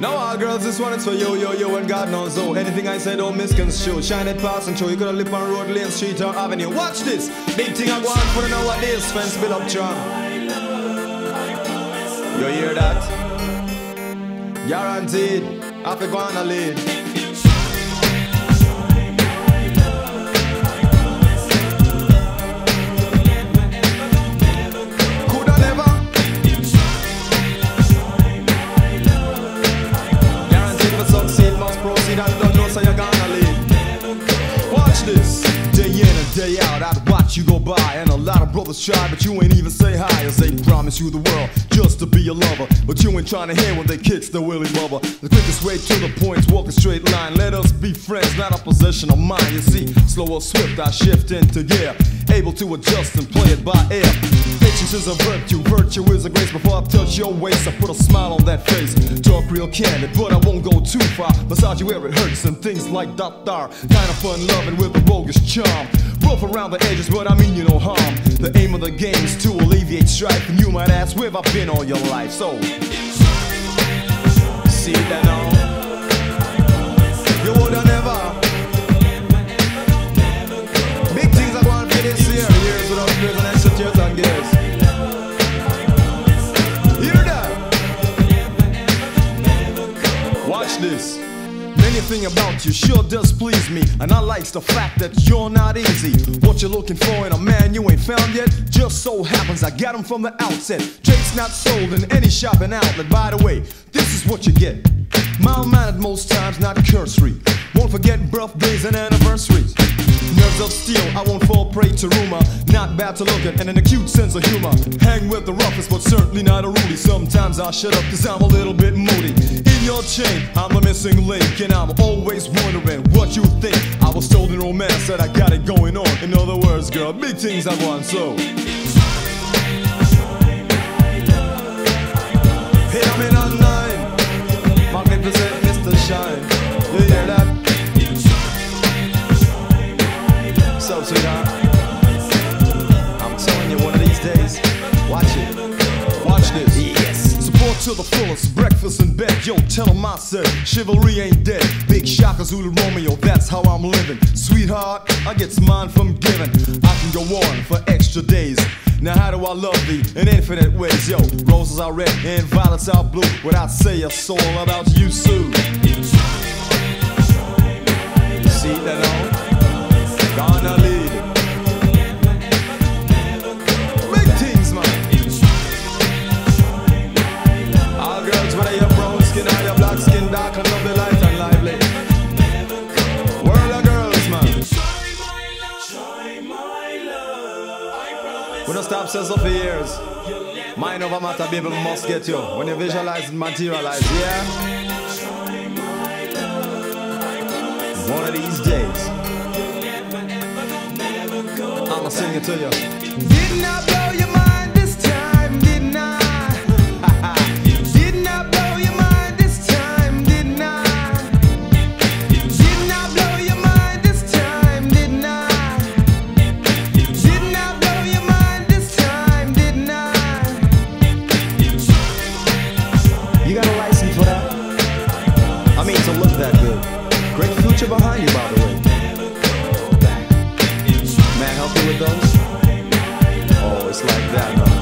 Now all girls, this one is for you, yo, yo, and God knows so. Anything I say don't misconstrue. Shine it past and show. You could have live on road, lane, street, or avenue. Watch this. Big thing I go on for nowadays. Fence build up charm. You hear that? Guaranteed. I go on a lead. You go by. And a lot of brothers try, but you ain't even say hi. As they promise you the world just to be your lover. But you ain't trying to hear when they kicks the willy bubble. The quickest way to the point's walk a straight line. Let us be friends, not a possession of mine. You see, slow or swift, I shift into gear. Able to adjust and play it by ear. Patience is a virtue, virtue is a grace. Before I touch your waist, I put a smile on that face. Talk real candid, but I won't go too far. Massage you where it hurts and things like that there. Kind of fun loving with a roguish charm. Rough around the edges, but I mean you no harm. The aim of the game is to alleviate strife. And you might ask, where have I been all your life? So, see that now? Watch this. Anything about you sure does please me, and I likes the fact that you're not easy. What you're looking for in a man you ain't found yet, just so happens I got him from the outset. Drake's not sold in any shopping outlet. By the way, this is what you get. Mild mannered most times, not cursory. Won't forget birthdays and anniversaries. Nerves of steel, I won't fall prey to rumor. Not bad to look at and an acute sense of humor. Hang with the roughest, but certainly not a Rudy. Sometimes I shut up cause I'm a little bit moody. Chain, I'm the missing link, and I'm always wondering what you think. I was told in romance that I got it going on. In other words, girl, big things I want, so. Hey, I'm in on nine. Magnificent Mr. Shine. You hear that? So, sweetheart. I'm telling you, one of these days, to the fullest, breakfast in bed. Yo, tell 'em I said, chivalry ain't dead. Big Shaka Zulu Romeo, that's how I'm living. Sweetheart, I get mine from giving. I can go on for extra days. Now, how do I love thee in infinite ways? Yo, roses are red and violets are blue. What I say, it's all about you, Sue. Don't stop says up for years. Mind over matter, baby, must get you. When you visualize and materialize, yeah? One of these days, I'ma sing it to you. Didn't I blow your mind Future behind you, by the way. Man, help you with those? Oh, it's like that, huh?